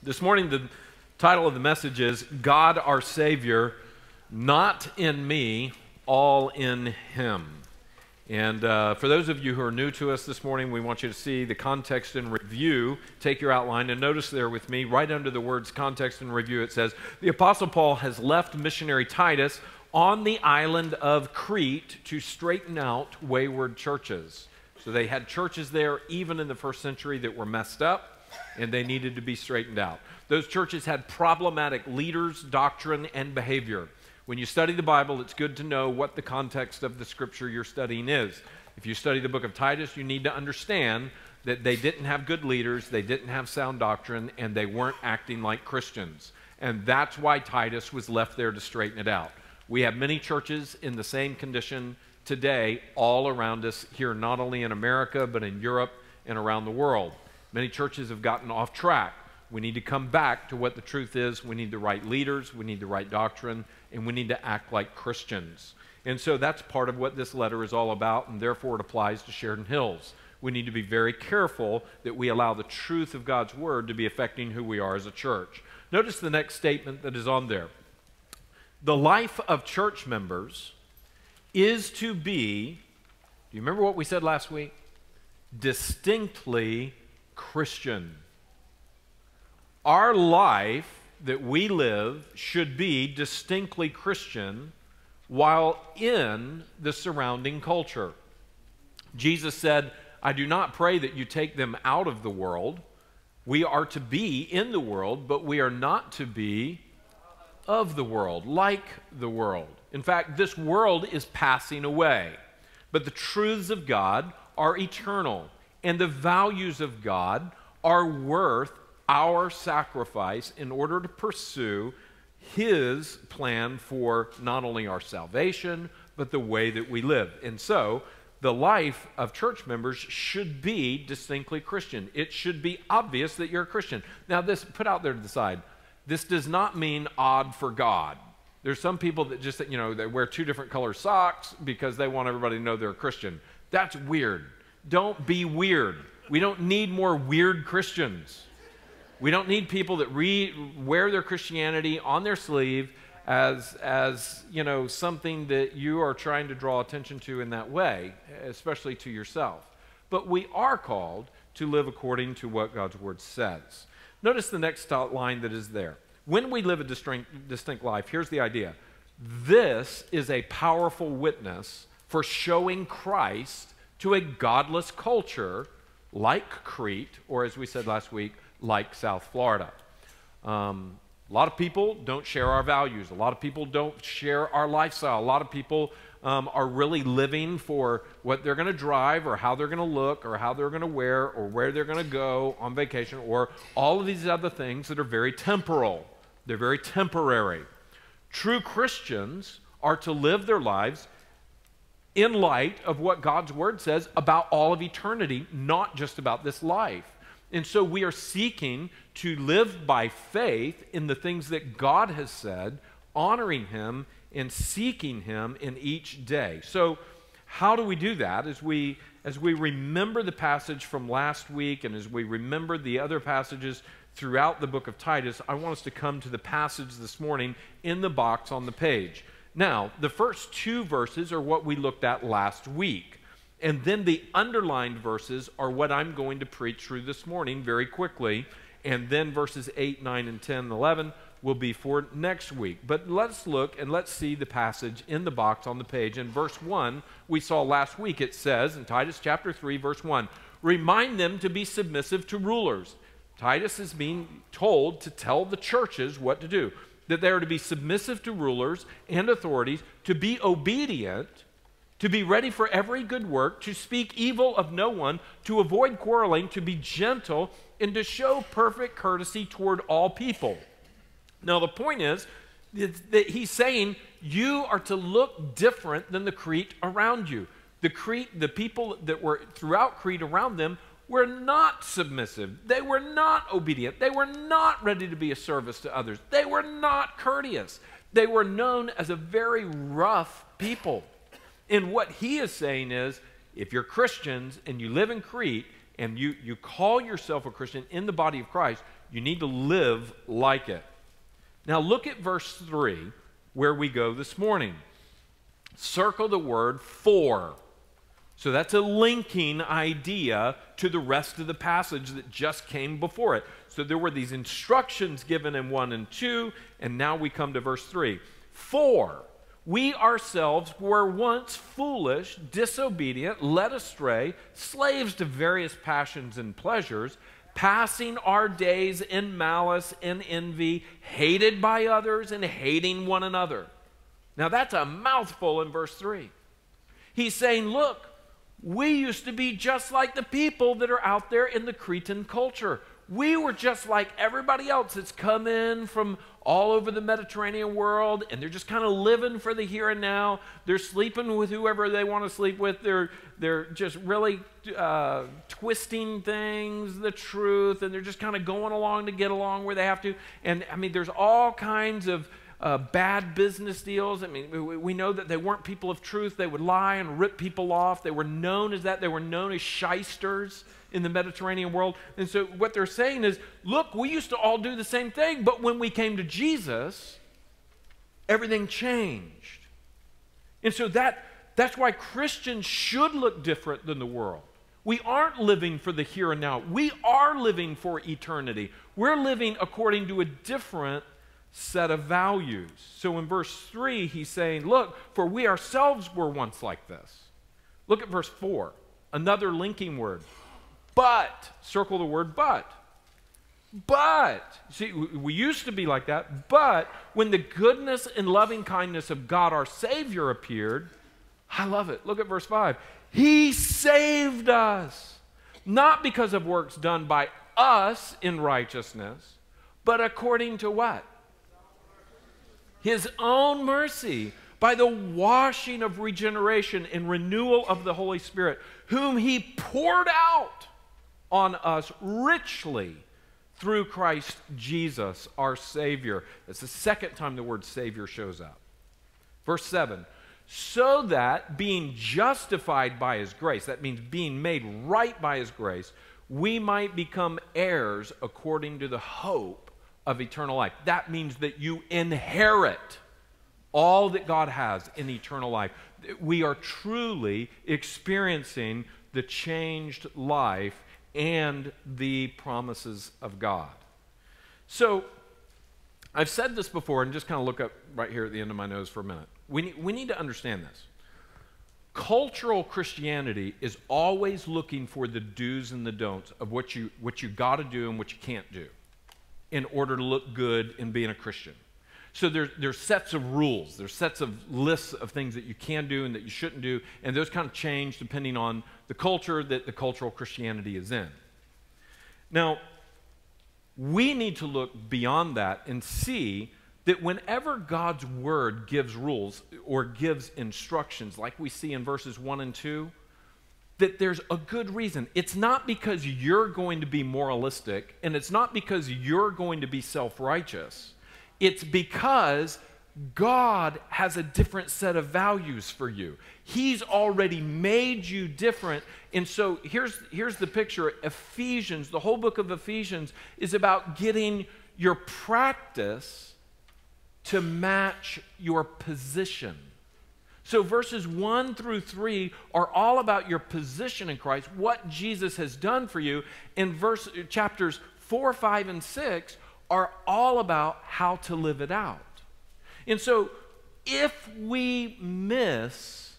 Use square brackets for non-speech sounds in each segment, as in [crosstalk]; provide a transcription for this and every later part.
This morning, the title of the message is God our Savior, not in me, all in Him. And uh, for those of you who are new to us this morning, we want you to see the context and review. Take your outline and notice there with me, right under the words context and review, it says, The Apostle Paul has left missionary Titus on the island of Crete to straighten out wayward churches. So they had churches there, even in the first century, that were messed up and they needed to be straightened out. Those churches had problematic leaders, doctrine, and behavior. When you study the Bible, it's good to know what the context of the scripture you're studying is. If you study the book of Titus, you need to understand that they didn't have good leaders, they didn't have sound doctrine, and they weren't acting like Christians. And that's why Titus was left there to straighten it out. We have many churches in the same condition today all around us here, not only in America, but in Europe and around the world. Many churches have gotten off track. We need to come back to what the truth is. We need the right leaders, we need the right doctrine, and we need to act like Christians. And so that's part of what this letter is all about, and therefore it applies to Sheridan Hills. We need to be very careful that we allow the truth of God's word to be affecting who we are as a church. Notice the next statement that is on there. The life of church members is to be, do you remember what we said last week? Distinctly Christian. Our life that we live should be distinctly Christian while in the surrounding culture. Jesus said, I do not pray that you take them out of the world. We are to be in the world, but we are not to be of the world, like the world. In fact, this world is passing away, but the truths of God are eternal and the values of God are worth our sacrifice in order to pursue His plan for not only our salvation, but the way that we live. And so, the life of church members should be distinctly Christian. It should be obvious that you're a Christian. Now, this put out there to the side. This does not mean odd for God. There's some people that just, you know, they wear two different color socks because they want everybody to know they're a Christian. That's weird. Don't be weird. We don't need more weird Christians. We don't need people that re- wear their Christianity on their sleeve as, as you know, something that you are trying to draw attention to in that way, especially to yourself. But we are called to live according to what God's Word says. Notice the next line that is there. When we live a distinct, distinct life, here's the idea this is a powerful witness for showing Christ to a godless culture like Crete, or as we said last week, like South Florida. Um, a lot of people don't share our values. A lot of people don't share our lifestyle. A lot of people um, are really living for what they're going to drive or how they're going to look or how they're going to wear or where they're going to go on vacation or all of these other things that are very temporal. They're very temporary. True Christians are to live their lives in light of what God's word says about all of eternity, not just about this life. And so we are seeking to live by faith in the things that God has said, honoring Him and seeking Him in each day. So, how do we do that? As we, as we remember the passage from last week and as we remember the other passages throughout the book of Titus, I want us to come to the passage this morning in the box on the page. Now, the first two verses are what we looked at last week. And then the underlined verses are what I'm going to preach through this morning very quickly. And then verses 8, 9, and 10, and 11 will be for next week. But let's look and let's see the passage in the box on the page. In verse 1, we saw last week, it says in Titus chapter 3, verse 1, remind them to be submissive to rulers. Titus is being told to tell the churches what to do that they are to be submissive to rulers and authorities, to be obedient, to be ready for every good work, to speak evil of no one, to avoid quarreling, to be gentle, and to show perfect courtesy toward all people. Now, the point is that he's saying you are to look different than the Crete around you. The Crete, the people that were throughout Crete around them were not submissive. They were not obedient. They were not ready to be a service to others. They were not courteous. They were known as a very rough people. And what he is saying is if you're Christians and you live in Crete and you, you call yourself a Christian in the body of Christ, you need to live like it. Now, look at verse 3, where we go this morning. Circle the word for. So that's a linking idea to the rest of the passage that just came before it. So there were these instructions given in 1 and 2, and now we come to verse 3. For we ourselves were once foolish, disobedient, led astray, slaves to various passions and pleasures, passing our days in malice and envy, hated by others and hating one another. Now that's a mouthful in verse 3. He's saying, Look, we used to be just like the people that are out there in the Cretan culture. We were just like everybody else that's come in from all over the Mediterranean world, and they're just kind of living for the here and now. They're sleeping with whoever they want to sleep with. They're, they're just really uh, twisting things, the truth, and they're just kind of going along to get along where they have to. And I mean, there's all kinds of uh, bad business deals. I mean, we, we know that they weren't people of truth. They would lie and rip people off. They were known as that. They were known as shysters in the Mediterranean world. And so what they're saying is, look, we used to all do the same thing, but when we came to Jesus, everything changed. And so that that's why Christians should look different than the world. We aren't living for the here and now. We are living for eternity. We're living according to a different set of values. So in verse 3, he's saying, Look, for we ourselves were once like this. Look at verse 4, another linking word. But, circle the word but. But, see, we used to be like that, but when the goodness and loving kindness of God our Savior appeared, I love it. Look at verse 5. He saved us, not because of works done by us in righteousness, but according to what? His own mercy by the washing of regeneration and renewal of the Holy Spirit, whom he poured out on us richly through Christ Jesus, our Savior. That's the second time the word Savior shows up. Verse 7 so that being justified by his grace, that means being made right by his grace, we might become heirs according to the hope of eternal life. That means that you inherit all that God has in eternal life. We are truly experiencing the changed life and the promises of God. So, I've said this before, and just kind of look up right here at the end of my nose for a minute. We need, we need to understand this. Cultural Christianity is always looking for the do's and the don'ts of what you, what you got to do and what you can't do in order to look good in being a Christian. So there, there's sets of rules, there's sets of lists of things that you can do and that you shouldn't do, and those kind of change depending on the culture that the cultural Christianity is in. Now, we need to look beyond that and see that whenever God's word gives rules or gives instructions, like we see in verses 1 and 2, that there's a good reason. It's not because you're going to be moralistic and it's not because you're going to be self righteous. It's because God has a different set of values for you. He's already made you different. And so here's, here's the picture Ephesians, the whole book of Ephesians, is about getting your practice to match your position. So verses 1 through 3 are all about your position in Christ, what Jesus has done for you. And verse chapters 4, 5 and 6 are all about how to live it out. And so if we miss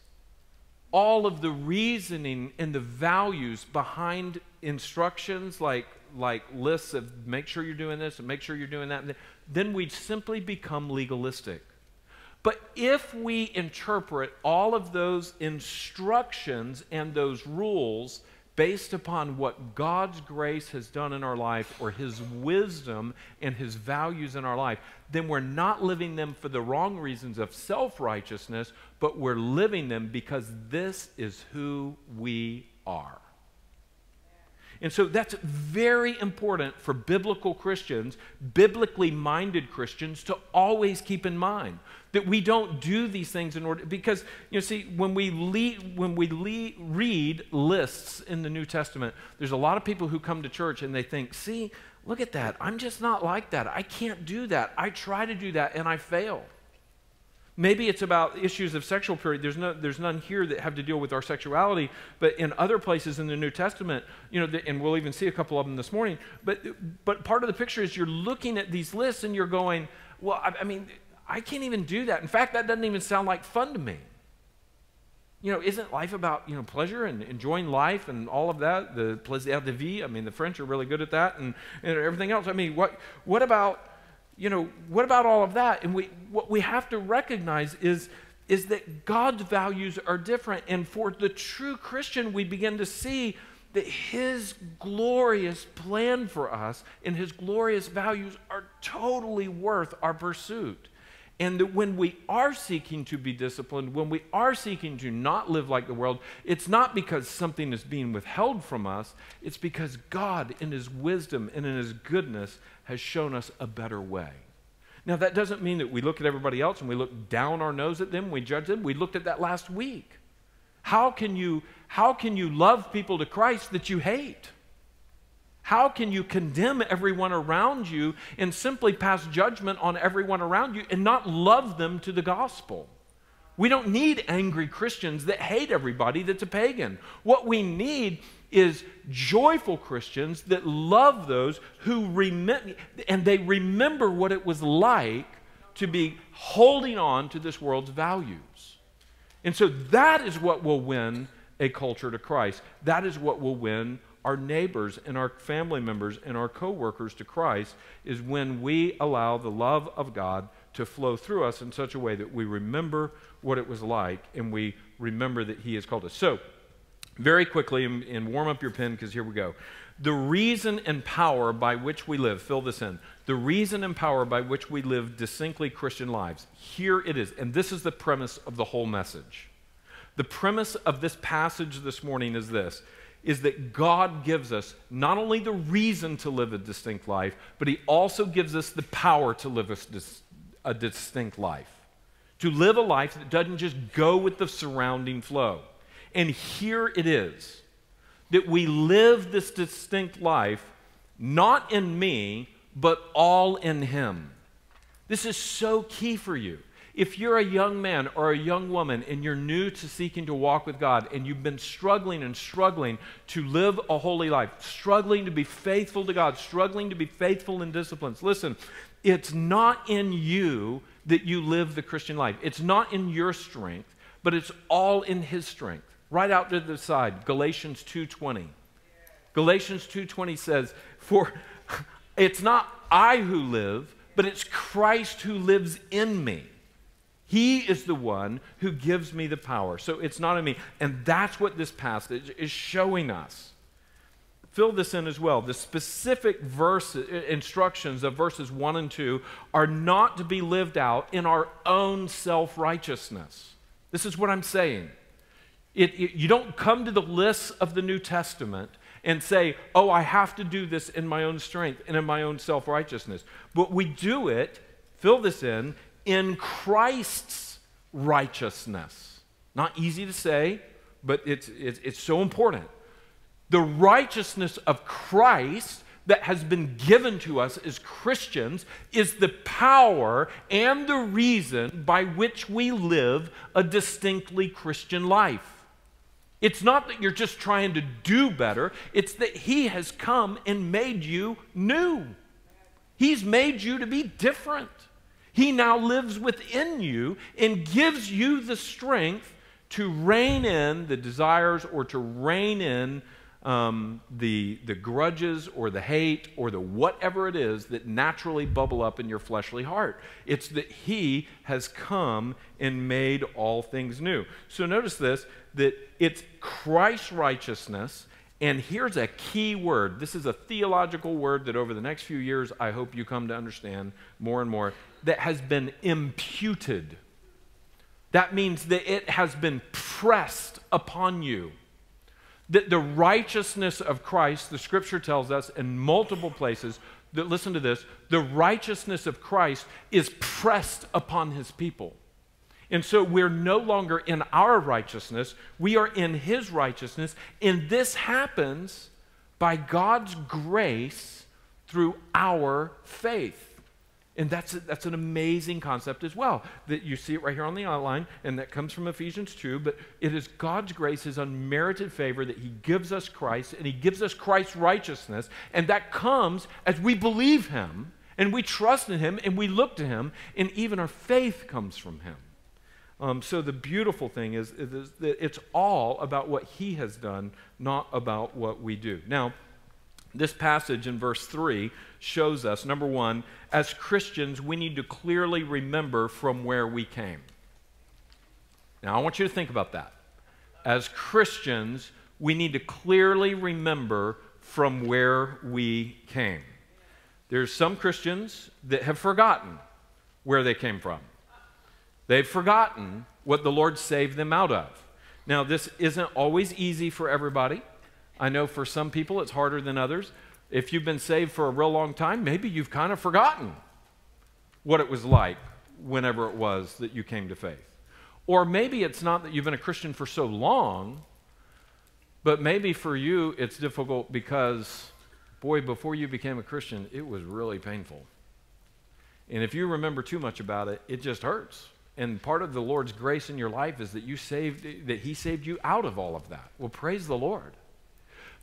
all of the reasoning and the values behind instructions like like lists of make sure you're doing this and make sure you're doing that, then we'd simply become legalistic. But if we interpret all of those instructions and those rules based upon what God's grace has done in our life or His wisdom and His values in our life, then we're not living them for the wrong reasons of self righteousness, but we're living them because this is who we are. And so that's very important for biblical Christians, biblically minded Christians, to always keep in mind that we don't do these things in order because you know see when we lead, when we lead, read lists in the New Testament there's a lot of people who come to church and they think see look at that. I'm just not like that. I can't do that. I try to do that and I fail Maybe it's about issues of sexual purity. There's, no, there's none here that have to deal with our sexuality, but in other places in the New Testament, you know, and we'll even see a couple of them this morning. But, but part of the picture is you're looking at these lists and you're going, well, I, I mean, I can't even do that. In fact, that doesn't even sound like fun to me. You know, isn't life about, you know, pleasure and enjoying life and all of that? The plaisir de vie. I mean, the French are really good at that and, and everything else. I mean, what, what about you know, what about all of that? And we, what we have to recognize is, is that God's values are different. And for the true Christian, we begin to see that his glorious plan for us and his glorious values are totally worth our pursuit. And that when we are seeking to be disciplined, when we are seeking to not live like the world, it's not because something is being withheld from us, it's because God, in His wisdom and in His goodness, has shown us a better way. Now, that doesn't mean that we look at everybody else and we look down our nose at them, we judge them. We looked at that last week. How can you, how can you love people to Christ that you hate? How can you condemn everyone around you and simply pass judgment on everyone around you and not love them to the gospel? We don't need angry Christians that hate everybody that's a pagan. What we need is joyful Christians that love those who remember, and they remember what it was like to be holding on to this world's values. And so that is what will win a culture to Christ. That is what will win our neighbors and our family members and our coworkers to Christ is when we allow the love of God to flow through us in such a way that we remember what it was like and we remember that He has called us. So, very quickly and, and warm up your pen because here we go. The reason and power by which we live, fill this in. The reason and power by which we live distinctly Christian lives. Here it is. And this is the premise of the whole message. The premise of this passage this morning is this is that God gives us not only the reason to live a distinct life, but He also gives us the power to live a, dis- a distinct life. To live a life that doesn't just go with the surrounding flow. And here it is that we live this distinct life not in me, but all in Him. This is so key for you. If you're a young man or a young woman and you're new to seeking to walk with God and you've been struggling and struggling to live a holy life, struggling to be faithful to God, struggling to be faithful in disciplines, listen, it's not in you that you live the Christian life. It's not in your strength, but it's all in His strength. Right out to the side galatians 2.20 galatians 2.20 says for [laughs] it's not i who live but it's christ who lives in me he is the one who gives me the power. So it's not in me. And that's what this passage is showing us. Fill this in as well. The specific verse instructions of verses 1 and 2 are not to be lived out in our own self-righteousness. This is what i'm saying. It, it, you don't come to the lists of the New Testament and say, oh, I have to do this in my own strength and in my own self righteousness. But we do it, fill this in, in Christ's righteousness. Not easy to say, but it's, it's, it's so important. The righteousness of Christ that has been given to us as Christians is the power and the reason by which we live a distinctly Christian life. It's not that you're just trying to do better, it's that He has come and made you new. He's made you to be different. He now lives within you and gives you the strength to rein in the desires or to rein in um, the, the grudges or the hate or the whatever it is that naturally bubble up in your fleshly heart. It's that He has come and made all things new. So notice this that it's Christ's righteousness. And here's a key word. This is a theological word that over the next few years I hope you come to understand more and more that has been imputed. That means that it has been pressed upon you That the righteousness of Christ, the scripture tells us in multiple places, that listen to this, the righteousness of Christ is pressed upon his people. And so we're no longer in our righteousness, we are in his righteousness. And this happens by God's grace through our faith. And that's, a, that's an amazing concept as well. That you see it right here on the outline, and that comes from Ephesians 2. But it is God's grace, His unmerited favor, that He gives us Christ, and He gives us Christ's righteousness. And that comes as we believe Him, and we trust in Him, and we look to Him, and even our faith comes from Him. Um, so the beautiful thing is, is that it's all about what He has done, not about what we do. Now, this passage in verse 3 shows us number one, as Christians, we need to clearly remember from where we came. Now, I want you to think about that. As Christians, we need to clearly remember from where we came. There's some Christians that have forgotten where they came from. They've forgotten what the Lord saved them out of. Now, this isn't always easy for everybody. I know for some people it's harder than others. If you've been saved for a real long time, maybe you've kind of forgotten what it was like whenever it was that you came to faith. Or maybe it's not that you've been a Christian for so long, but maybe for you it's difficult because, boy, before you became a Christian, it was really painful. And if you remember too much about it, it just hurts. And part of the Lord's grace in your life is that you saved that He saved you out of all of that. Well, praise the Lord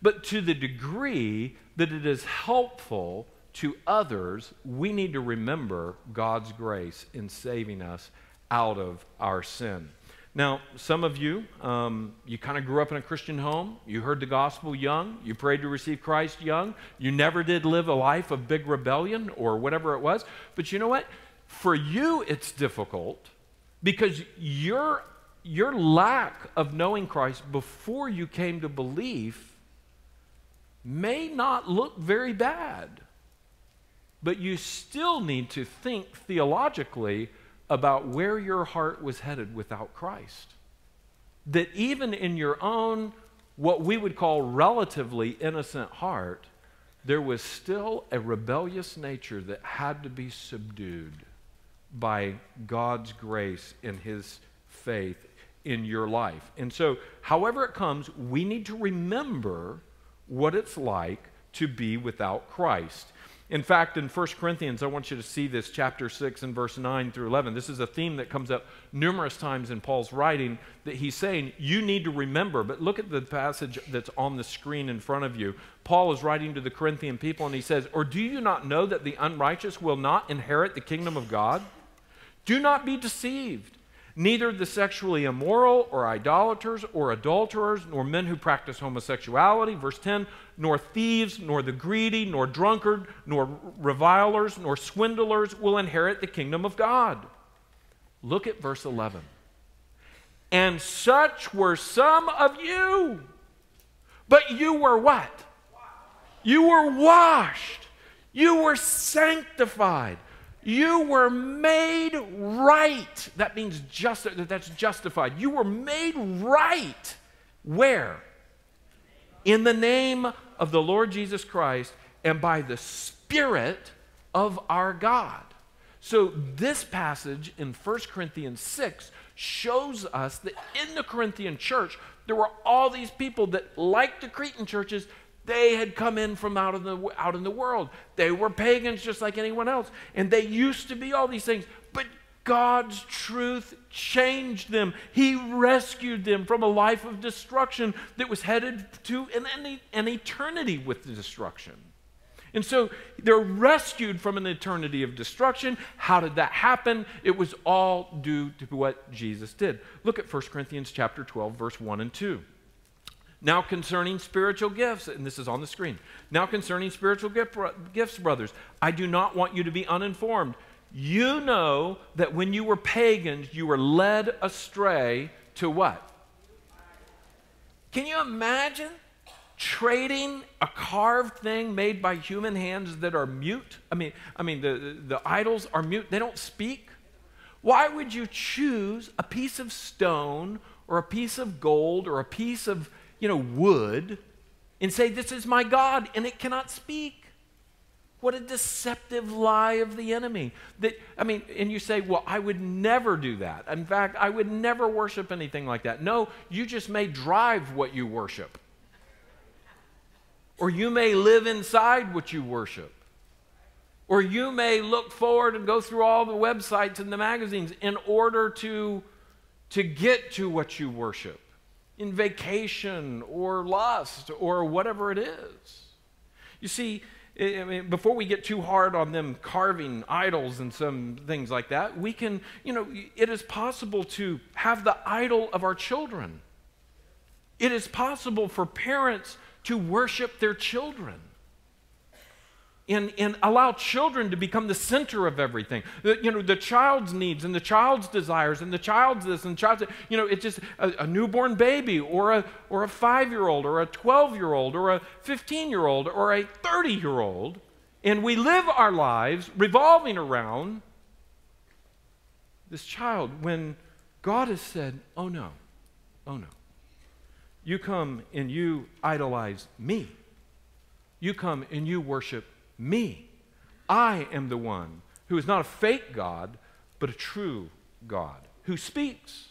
but to the degree that it is helpful to others, we need to remember God's grace in saving us out of our sin. Now, some of you, um, you kind of grew up in a Christian home. You heard the gospel young. You prayed to receive Christ young. You never did live a life of big rebellion or whatever it was. But you know what? For you, it's difficult because your, your lack of knowing Christ before you came to belief may not look very bad, but you still need to think theologically about where your heart was headed without Christ. That even in your own, what we would call relatively innocent heart, there was still a rebellious nature that had to be subdued by God's grace and His faith in your life. And so, however it comes, we need to remember what it's like to be without Christ. In fact, in 1 Corinthians, I want you to see this, chapter 6 and verse 9 through 11. This is a theme that comes up numerous times in Paul's writing that he's saying you need to remember. But look at the passage that's on the screen in front of you. Paul is writing to the Corinthian people and he says, Or do you not know that the unrighteous will not inherit the kingdom of God? Do not be deceived. Neither the sexually immoral or idolaters or adulterers, nor men who practice homosexuality, verse 10, nor thieves, nor the greedy, nor drunkard, nor revilers, nor swindlers will inherit the kingdom of God. Look at verse 11. And such were some of you. But you were what? You were washed. You were sanctified. You were made right. That means just that that's justified. You were made right. Where? In the name of the Lord Jesus Christ and by the Spirit of our God. So this passage in 1 Corinthians 6 shows us that in the Corinthian church, there were all these people that, like the Cretan churches, they had come in from out, of the, out in the world. They were pagans just like anyone else. And they used to be all these things. But God's truth changed them. He rescued them from a life of destruction that was headed to an, an eternity with destruction. And so they're rescued from an eternity of destruction. How did that happen? It was all due to what Jesus did. Look at 1 Corinthians chapter 12 verse 1 and 2. Now, concerning spiritual gifts, and this is on the screen. Now, concerning spiritual gift, gifts, brothers, I do not want you to be uninformed. You know that when you were pagans, you were led astray to what? Can you imagine trading a carved thing made by human hands that are mute? I mean, I mean the, the idols are mute, they don't speak. Why would you choose a piece of stone or a piece of gold or a piece of you know, wood and say, This is my God, and it cannot speak. What a deceptive lie of the enemy. That I mean, and you say, "Well, I would never do that. In fact, I would never worship anything like that." No, you just may drive what you worship. Or you may live inside what you worship. Or you may look forward and go through all the websites and the magazines in order to, to get to what you worship in vacation or lust or whatever it is. You see, I mean, before we get too hard on them carving idols and some things like that, we can, you know, it is possible to have the idol of our children. It is possible for parents to worship their children and, and allow children to become the center of everything. The, you know, the child's needs and the child's desires and the child's this and child's, you know, it's just a, a newborn baby or a, or a five year old or a 12 year old or a 15 year old or a 30 year old. And we live our lives revolving around this child when God has said, oh no, oh no. You come and you idolize me. You come and you worship me. I am the one who is not a fake God, but a true God who speaks.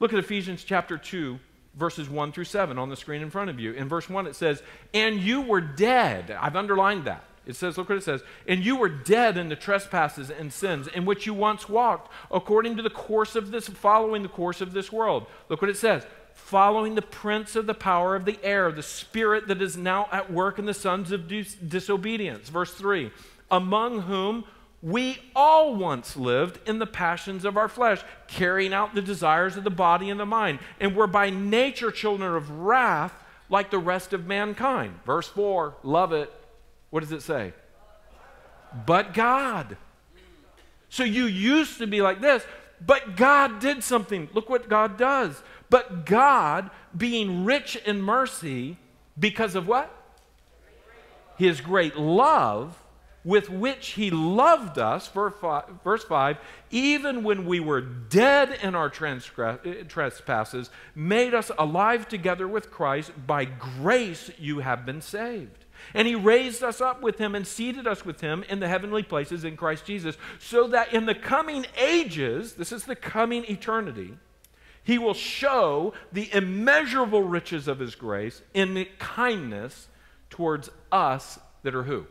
Look at Ephesians chapter 2, verses 1 through 7 on the screen in front of you. In verse 1, it says, And you were dead. I've underlined that. It says, look what it says. And you were dead in the trespasses and sins in which you once walked, according to the course of this, following the course of this world. Look what it says following the prince of the power of the air, the spirit that is now at work in the sons of dis- disobedience. Verse 3 Among whom we all once lived in the passions of our flesh, carrying out the desires of the body and the mind, and were by nature children of wrath like the rest of mankind. Verse 4, love it. What does it say? But God. So you used to be like this, but God did something. Look what God does. But God, being rich in mercy, because of what? His great love with which he loved us, verse 5, even when we were dead in our trespasses, made us alive together with Christ. By grace you have been saved. And he raised us up with him and seated us with him in the heavenly places in Christ Jesus, so that in the coming ages, this is the coming eternity, he will show the immeasurable riches of his grace in the kindness towards us that are who?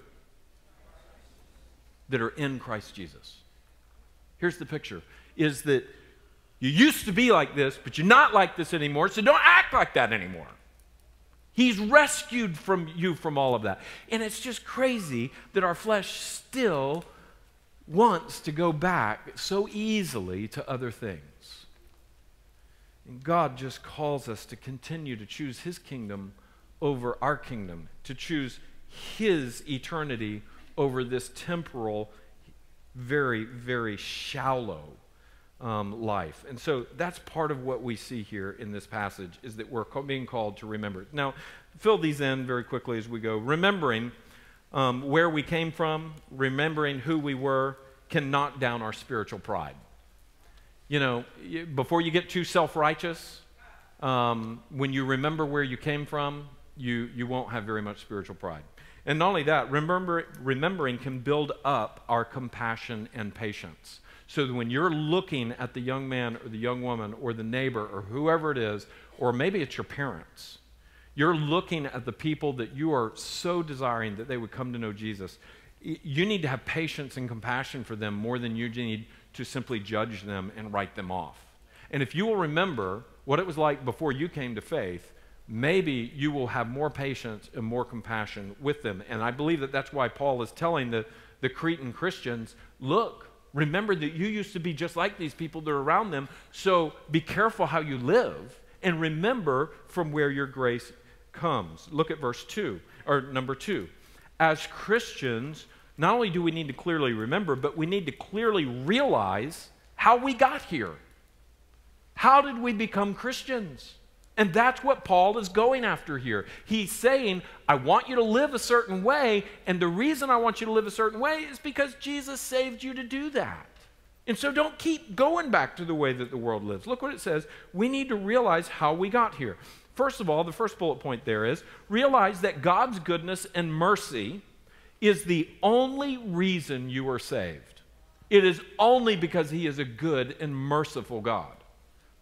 That are in Christ Jesus. Here's the picture is that you used to be like this, but you're not like this anymore, so don't act like that anymore. He's rescued from you from all of that. And it's just crazy that our flesh still wants to go back so easily to other things. And God just calls us to continue to choose His kingdom over our kingdom, to choose His eternity over this temporal, very, very shallow um, life. And so that's part of what we see here in this passage is that we're being called to remember. Now, fill these in very quickly as we go. Remembering um, where we came from, remembering who we were, can knock down our spiritual pride you know, before you get too self righteous, um, when you remember where you came from, you, you won't have very much spiritual pride. And not only that, remember, remembering can build up our compassion and patience. So that when you're looking at the young man or the young woman or the neighbor or whoever it is, or maybe it's your parents, you're looking at the people that you are so desiring that they would come to know Jesus. You need to have patience and compassion for them more than you need to simply judge them and write them off. And if you will remember what it was like before you came to faith, maybe you will have more patience and more compassion with them. And I believe that that's why Paul is telling the, the Cretan Christians look, remember that you used to be just like these people that are around them, so be careful how you live and remember from where your grace comes. Look at verse 2, or number 2. As Christians, not only do we need to clearly remember, but we need to clearly realize how we got here. How did we become Christians? And that's what Paul is going after here. He's saying, I want you to live a certain way, and the reason I want you to live a certain way is because Jesus saved you to do that. And so don't keep going back to the way that the world lives. Look what it says. We need to realize how we got here. First of all, the first bullet point there is realize that God's goodness and mercy is the only reason you are saved. It is only because He is a good and merciful God.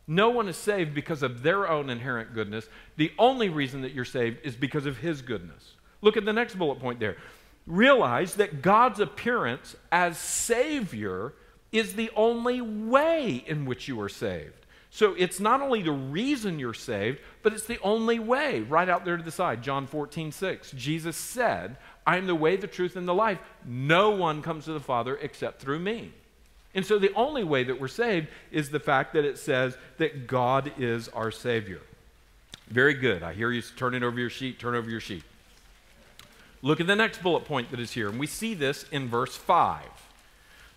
No one is saved because of their own inherent goodness. The only reason that you're saved is because of His goodness. Look at the next bullet point there. Realize that God's appearance as Savior is the only way in which you are saved. So it's not only the reason you're saved, but it's the only way. Right out there to the side, John 14, 6. Jesus said, I am the way, the truth, and the life. No one comes to the Father except through me. And so the only way that we're saved is the fact that it says that God is our Savior. Very good. I hear you turning over your sheet, turn over your sheet. Look at the next bullet point that is here, and we see this in verse 5.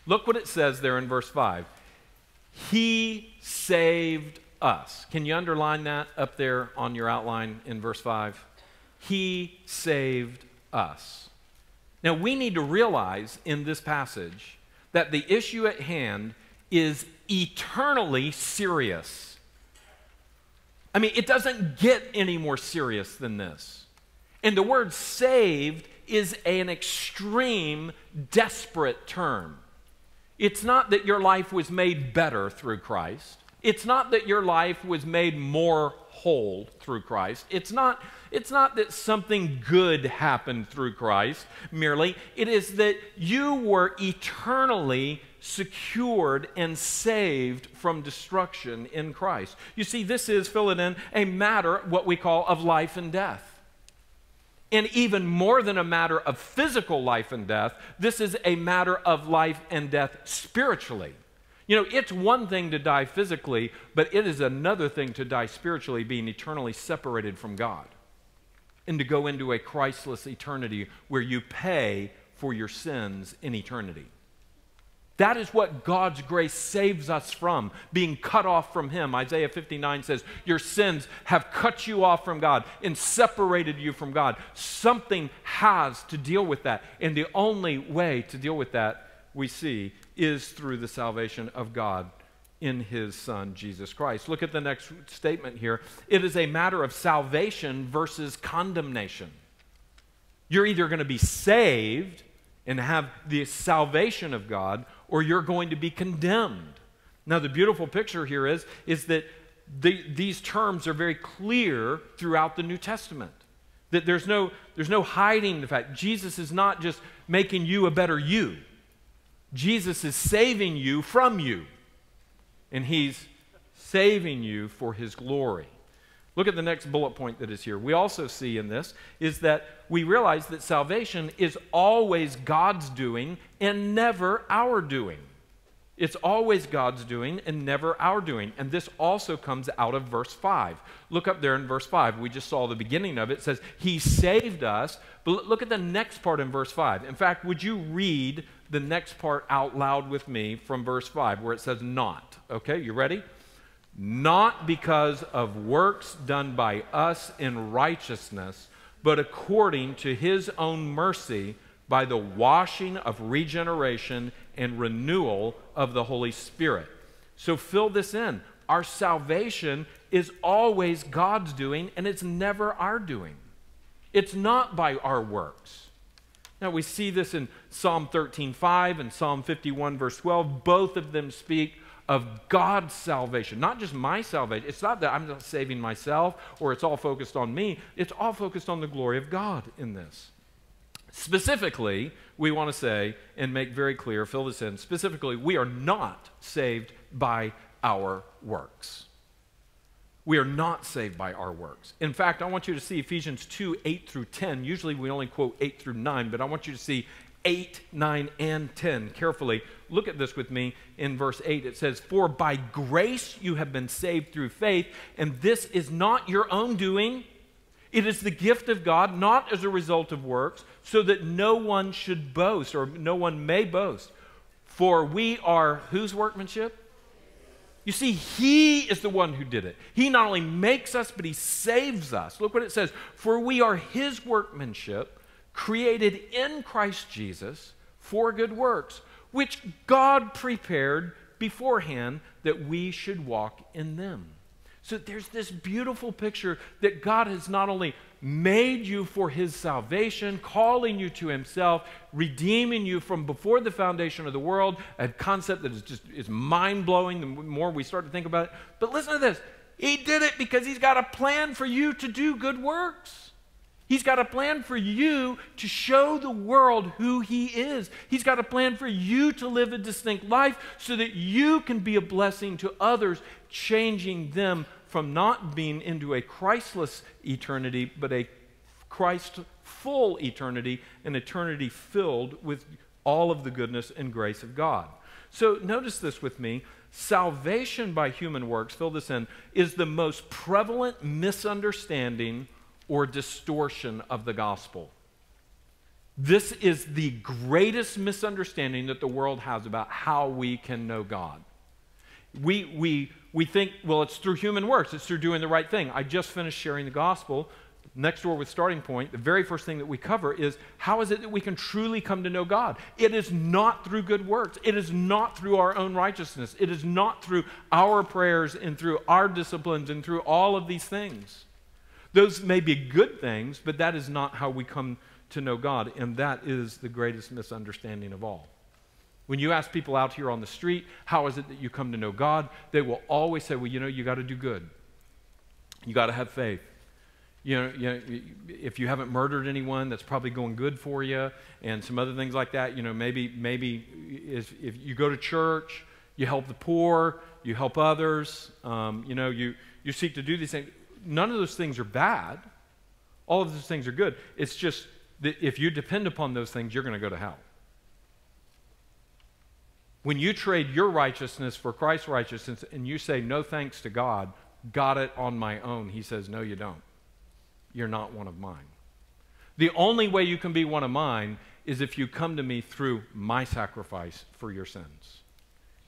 Look what it says there in verse 5. He saved us. Can you underline that up there on your outline in verse 5? He saved us. Now, we need to realize in this passage that the issue at hand is eternally serious. I mean, it doesn't get any more serious than this. And the word saved is an extreme, desperate term. It's not that your life was made better through Christ. It's not that your life was made more whole through Christ. It's not, it's not that something good happened through Christ merely. It is that you were eternally secured and saved from destruction in Christ. You see, this is, fill it in, a matter, what we call, of life and death. And even more than a matter of physical life and death, this is a matter of life and death spiritually. You know, it's one thing to die physically, but it is another thing to die spiritually, being eternally separated from God, and to go into a Christless eternity where you pay for your sins in eternity. That is what God's grace saves us from, being cut off from Him. Isaiah 59 says, Your sins have cut you off from God and separated you from God. Something has to deal with that. And the only way to deal with that, we see, is through the salvation of God in His Son, Jesus Christ. Look at the next statement here. It is a matter of salvation versus condemnation. You're either going to be saved and have the salvation of God, or you're going to be condemned. Now, the beautiful picture here is, is that the, these terms are very clear throughout the New Testament. That there's no, there's no hiding the fact Jesus is not just making you a better you. Jesus is saving you from you. And he's saving you for his glory. Look at the next bullet point that is here. We also see in this is that we realize that salvation is always God's doing and never our doing. It's always God's doing and never our doing. And this also comes out of verse 5. Look up there in verse 5. We just saw the beginning of it. It says, He saved us. But look at the next part in verse 5. In fact, would you read the next part out loud with me from verse 5 where it says, Not? Okay, you ready? not because of works done by us in righteousness, but according to his own mercy by the washing of regeneration and renewal of the Holy Spirit. So fill this in. Our salvation is always God's doing, and it's never our doing. It's not by our works. Now we see this in Psalm 13:5 and Psalm 51 verse 12. Both of them speak of God's salvation, not just my salvation. It's not that I'm not saving myself or it's all focused on me, it's all focused on the glory of God in this. Specifically, we want to say and make very clear, fill this in, specifically, we are not saved by our works. We are not saved by our works. In fact, I want you to see Ephesians 2 8 through 10. Usually we only quote 8 through 9, but I want you to see 8, 9, and 10 carefully. Look at this with me in verse 8. It says, For by grace you have been saved through faith, and this is not your own doing. It is the gift of God, not as a result of works, so that no one should boast, or no one may boast. For we are whose workmanship? You see, He is the one who did it. He not only makes us, but He saves us. Look what it says For we are His workmanship created in Christ Jesus for good works, which God prepared beforehand that we should walk in them. So there's this beautiful picture that God has not only made you for his salvation, calling you to himself, redeeming you from before the foundation of the world, a concept that is just is mind-blowing the more we start to think about it. But listen to this. He did it because he's got a plan for you to do good works. He's got a plan for you to show the world who He is. He's got a plan for you to live a distinct life so that you can be a blessing to others, changing them from not being into a Christless eternity, but a Christ full eternity, an eternity filled with all of the goodness and grace of God. So notice this with me. Salvation by human works, fill this in, is the most prevalent misunderstanding or distortion of the gospel. This is the greatest misunderstanding that the world has about how we can know God. We, we, we think, well, it's through human works, it's through doing the right thing. I just finished sharing the gospel. Next door with Starting Point, the very first thing that we cover is how is it that we can truly come to know God? It is not through good works. It is not through our own righteousness. It is not through our prayers and through our disciplines and through all of these things. Those may be good things, but that is not how we come to know God, and that is the greatest misunderstanding of all. When you ask people out here on the street, how is it that you come to know God? They will always say, well, you know, you got to do good. You got to have faith. You know, you know, if you haven't murdered anyone, that's probably going good for you, and some other things like that. You know, maybe maybe if, if you go to church, you help the poor, you help others. Um, you know, you you seek to do these things none of those things are bad. All of those things are good. It's just that if you depend upon those things, you're going to go to hell. When you trade your righteousness for Christ's righteousness and you say, no thanks to God, got it on my own, he says, no, you don't. You're not one of mine. The only way you can be one of mine is if you come to me through my sacrifice for your sins.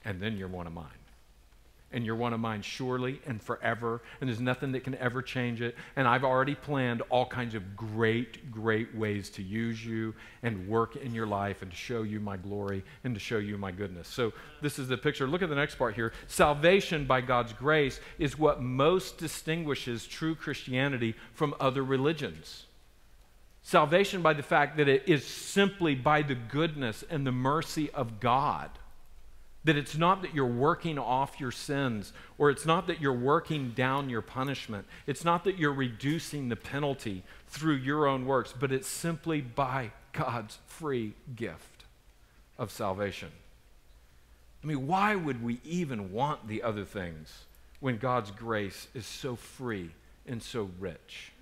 And then you're one of mine and you're one of mine surely and forever, and there's nothing that can ever change it. And I've already planned all kinds of great, great ways to use you and work in your life and to show you my glory and to show you my goodness. So, this is the picture. Look at the next part here. Salvation by God's grace is what most distinguishes true Christianity from other religions. Salvation by the fact that it is simply by the goodness and the mercy of God. That it's not that you're working off your sins, or it's not that you're working down your punishment. It's not that you're reducing the penalty through your own works, but it's simply by God's free gift of salvation. I mean, why would we even want the other things when God's grace is so free and so rich?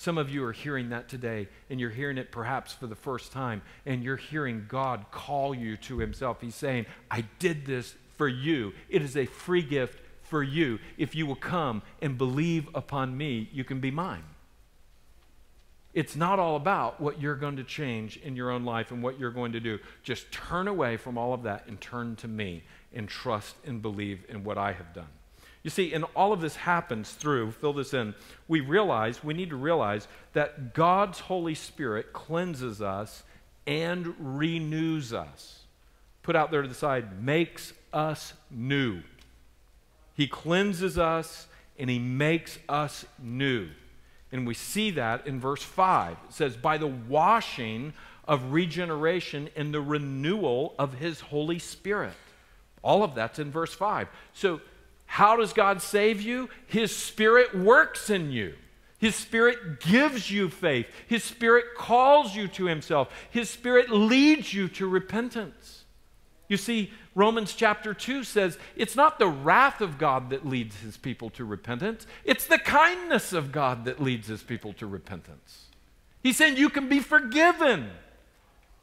Some of you are hearing that today, and you're hearing it perhaps for the first time, and you're hearing God call you to Himself. He's saying, I did this for you. It is a free gift for you. If you will come and believe upon me, you can be mine. It's not all about what you're going to change in your own life and what you're going to do. Just turn away from all of that and turn to me and trust and believe in what I have done. You see, and all of this happens through, fill this in, we realize, we need to realize that God's Holy Spirit cleanses us and renews us. Put out there to the side, makes us new. He cleanses us and he makes us new. And we see that in verse 5. It says, by the washing of regeneration and the renewal of his Holy Spirit. All of that's in verse 5. So how does God save you? His Spirit works in you. His Spirit gives you faith. His Spirit calls you to Himself. His Spirit leads you to repentance. You see, Romans chapter 2 says it's not the wrath of God that leads His people to repentance, it's the kindness of God that leads His people to repentance. He's saying you can be forgiven,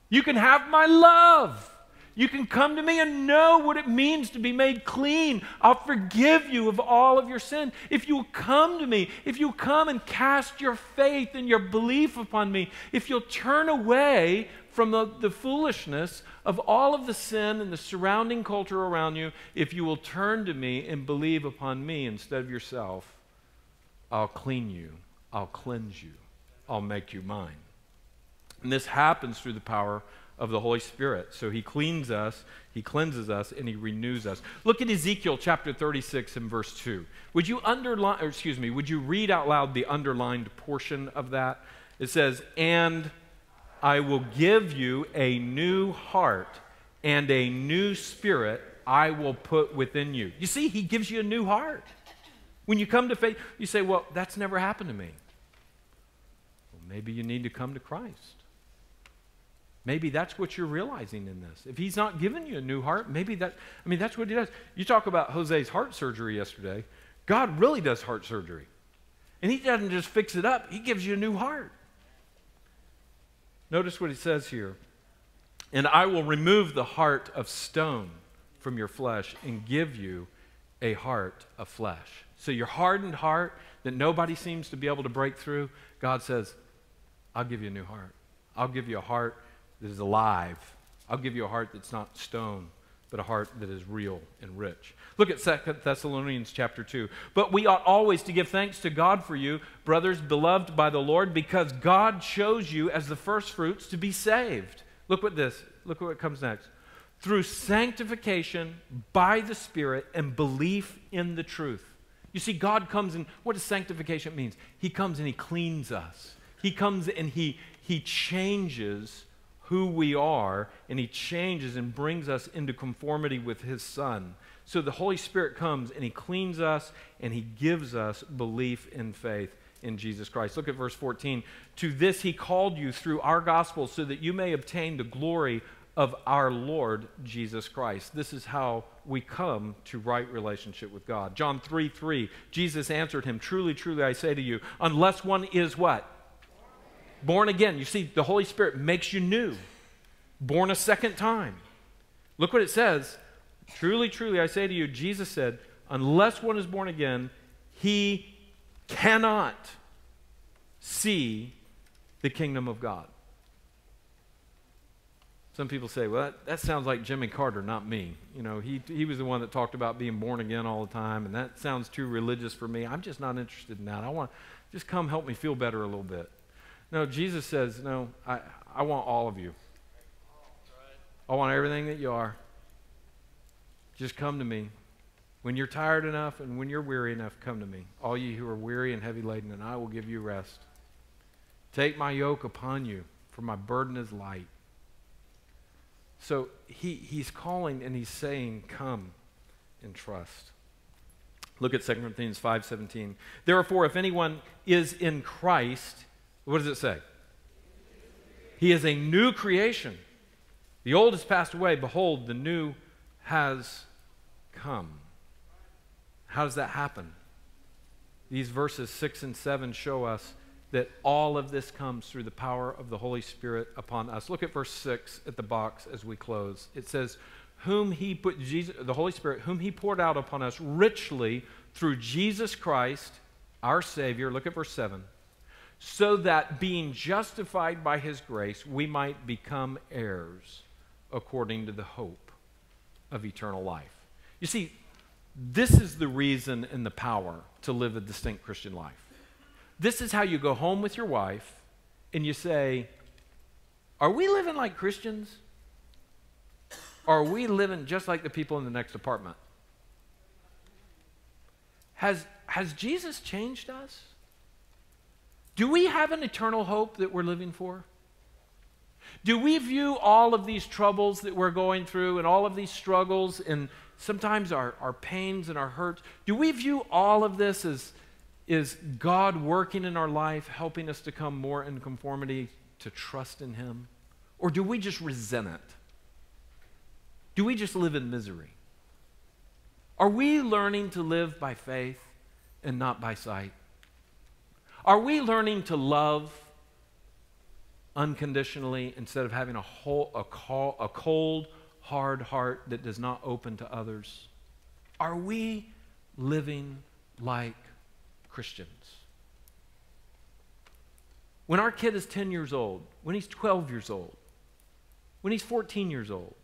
you can have my love. You can come to me and know what it means to be made clean. I'll forgive you of all of your sin. If you will come to me, if you'll come and cast your faith and your belief upon me, if you'll turn away from the, the foolishness of all of the sin and the surrounding culture around you, if you will turn to me and believe upon me instead of yourself, I'll clean you, I'll cleanse you, I'll make you mine. And this happens through the power of the Holy Spirit. So he cleans us, he cleanses us, and he renews us. Look at Ezekiel chapter 36 and verse 2. Would you underline, or excuse me, would you read out loud the underlined portion of that? It says, And I will give you a new heart and a new spirit I will put within you. You see, he gives you a new heart. When you come to faith, you say, Well, that's never happened to me. Well, maybe you need to come to Christ. Maybe that's what you're realizing in this. If he's not giving you a new heart, maybe that, I mean, that's what he does. You talk about Jose's heart surgery yesterday. God really does heart surgery. And he doesn't just fix it up, he gives you a new heart. Notice what he says here. And I will remove the heart of stone from your flesh and give you a heart of flesh. So, your hardened heart that nobody seems to be able to break through, God says, I'll give you a new heart. I'll give you a heart that is alive. I'll give you a heart that's not stone, but a heart that is real and rich. Look at 2 Thessalonians chapter 2. But we ought always to give thanks to God for you, brothers beloved by the Lord, because God chose you as the firstfruits to be saved. Look what this, look what comes next. Through sanctification by the Spirit and belief in the truth. You see, God comes and what does sanctification mean? He comes and He cleans us. He comes and He, he changes who we are, and He changes and brings us into conformity with His Son. So the Holy Spirit comes and He cleans us and He gives us belief and faith in Jesus Christ. Look at verse 14. To this He called you through our gospel so that you may obtain the glory of our Lord Jesus Christ. This is how we come to right relationship with God. John 3 3, Jesus answered him, Truly, truly, I say to you, unless one is what? Born again. You see, the Holy Spirit makes you new, born a second time. Look what it says. Truly, truly, I say to you, Jesus said, unless one is born again, he cannot see the kingdom of God. Some people say, well, that, that, sounds like Jimmy Carter, not me. You know, he, he was the one that talked about being born again all the time, and that sounds too religious for me. I'm just not interested in that. I want to just come help me feel better a little bit. No, Jesus says, No, I, I want all of you. I want everything that you are. Just come to me. When you're tired enough and when you're weary enough, come to me. All you who are weary and heavy laden, and I will give you rest. Take my yoke upon you, for my burden is light. So he, he's calling and he's saying, Come and trust. Look at 2 Corinthians 5:17. Therefore, if anyone is in Christ, what does it say? He is a new creation. The old has passed away. Behold, the new has come. How does that happen? These verses 6 and 7 show us that all of this comes through the power of the Holy Spirit upon us. Look at verse 6 at the box as we close. It says, Whom he put, Jesus, the Holy Spirit, whom he poured out upon us richly through Jesus Christ, our Savior. Look at verse 7 so that being justified by his grace, we might become heirs according to the hope of eternal life. You see, this is the reason and the power to live a distinct Christian life. This is how you go home with your wife and you say, Are we living like Christians? Are we living just like the people in the next apartment? Has, has Jesus changed us? Do we have an eternal hope that we're living for? Do we view all of these troubles that we're going through and all of these struggles and sometimes our, our pains and our hurts, do we view all of this as is God working in our life, helping us to come more in conformity to trust in Him? Or do we just resent it? Do we just live in misery? Are we learning to live by faith and not by sight? Are we learning to love unconditionally instead of having a, whole, a, call, a cold, hard heart that does not open to others? Are we living like Christians? When our kid is 10 years old, when he's 12 years old, when he's 14 years old,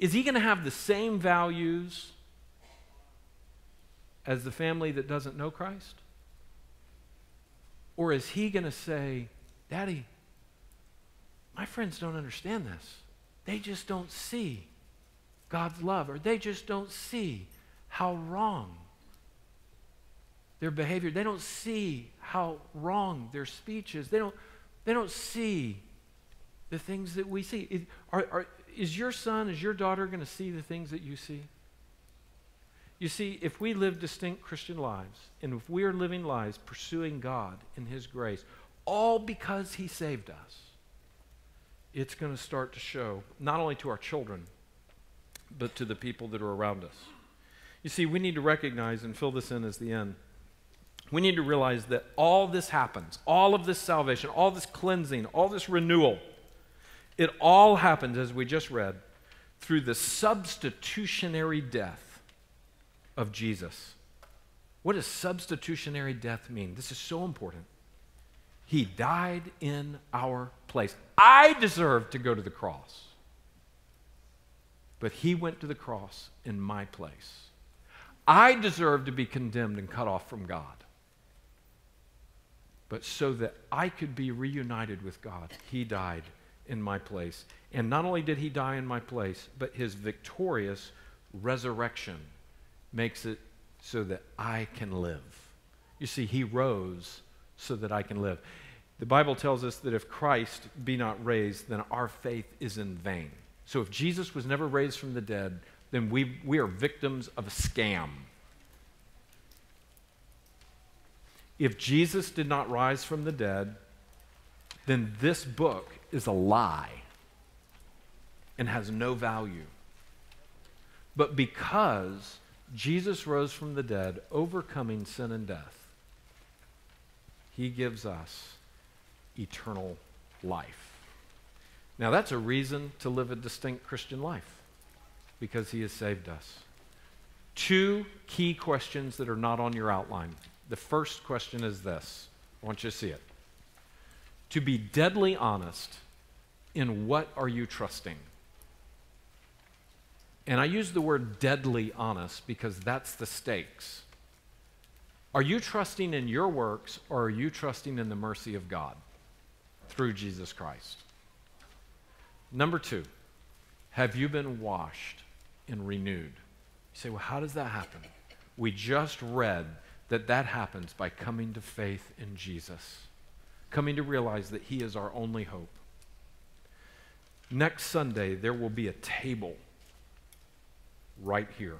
is he going to have the same values as the family that doesn't know Christ? Or is he going to say, Daddy, my friends don't understand this. They just don't see God's love, or they just don't see how wrong their behavior. They don't see how wrong their speech is. They don't, they don't see the things that we see. It, are, are, is your son, is your daughter going to see the things that you see? You see, if we live distinct Christian lives, and if we are living lives pursuing God in His grace, all because He saved us, it's going to start to show not only to our children, but to the people that are around us. You see, we need to recognize and fill this in as the end. We need to realize that all this happens, all of this salvation, all this cleansing, all this renewal, it all happens, as we just read, through the substitutionary death of Jesus. What does substitutionary death mean? This is so important. He died in our place. I deserve to go to the cross, but He went to the cross in my place. I deserve to be condemned and cut off from God. But so that I could be reunited with God, He died in my place. And not only did He die in my place, but His victorious resurrection makes it so that I can live. You see, He rose so that I can live. The Bible tells us that if Christ be not raised, then our faith is in vain. So if Jesus was never raised from the dead, then we, we are victims of a scam. If Jesus did not rise from the dead, then this book is a lie and has no value. But because Jesus rose from the dead, overcoming sin and death, he gives us eternal life. Now, that's a reason to live a distinct Christian life because he has saved us. Two key questions that are not on your outline. The first question is this I want you to see it. To be deadly honest, in what are you trusting? And I use the word deadly honest because that's the stakes. Are you trusting in your works or are you trusting in the mercy of God through Jesus Christ? Number two, have you been washed and renewed? You say, well, how does that happen? We just read that that happens by coming to faith in Jesus, coming to realize that He is our only hope. Next Sunday, there will be a table right here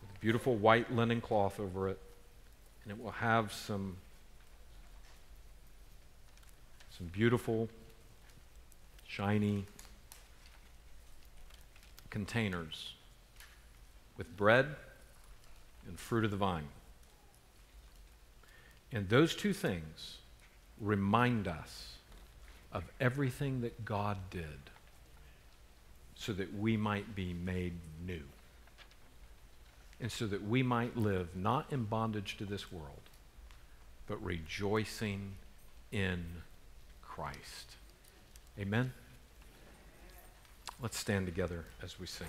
with a beautiful white linen cloth over it, and it will have some, some beautiful, shiny containers with bread and fruit of the vine. And those two things remind us of everything that God did so that we might be made new. And so that we might live not in bondage to this world, but rejoicing in Christ. Amen? Let's stand together as we sing.